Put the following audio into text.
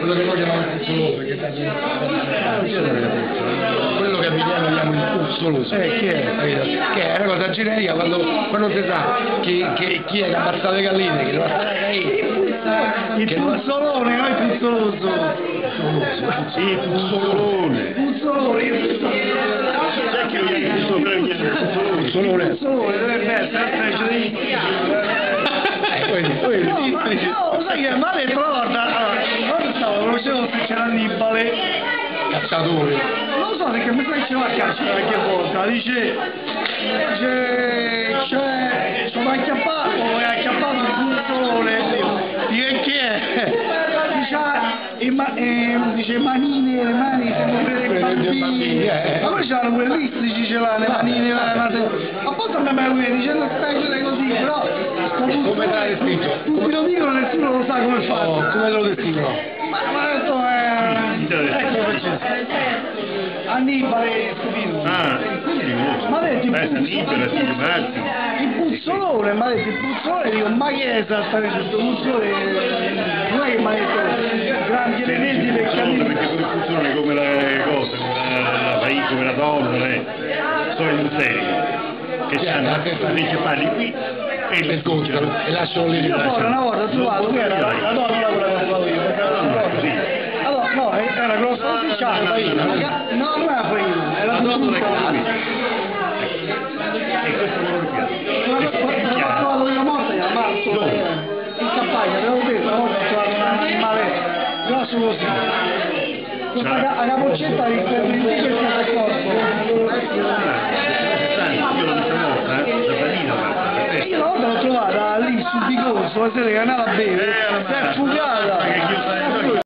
quello che noi chiamiamo il puzzoloso, che quello che abitiamo chiamiamo il puzzoloso. Eh, chi è? Che è una cosa generica quando, quando si sa chi, chi, chi è che ha ammazzato le galline, che lo ha Il Che non- puzzolone, non il puzzoloso. Sì, puzzolone. Puzzolone, il che il puzzolone? puzzolone. puzzolone dovrebbe essere una specie di... Ma no, sai che male stavo, non Annibale, Cazzatori. non lo so perché mi faceva a caccia qualche volta, dice, dice, cioè, sono acchiappato, è acchiappato il puzzolone, dice chi è? Dice, i ma, eh, dice manine, le mani sono per i bambini, eh. ma poi c'hanno quellistici, ce l'ha, le manine, le mani, a volte mi dice, non stai cose così, però, Come dai scritto? tutti lo dicono, nessuno lo sa come fa. Oh, come te lo descrivono? Ma, ma detto è... Ecco perché. Annibale è stupito. Ah, Ma detto il puzzolone, il puzzolone, ma detto il puzzolone, dico, ma che è esattamente questo puzzolone? Non è che mi ha detto grandi elementi per Puzzolone, perché poi funziona come le cose, come la paese, come la donna, eh. Sono i musei che hanno invece parli qui e le contano, e lasciano lì. Io poi una volta ho trovato che era la donna quella che trovato io, perché era una donna. Sì. Allora, no, era grossa ufficiale, no, non era farina, era La è tutta qui. E questo non lo piace. Trovato una morta era marzo, in campagna, avevo detto, ho trovato un animale grosso così. Questa ca- la capoccetta di quell'indice che sta al corpo. Io l'ho eh, da panino, per Io l'ho trovata lì sul bicoso, la sera che andava a bere, si è fugata.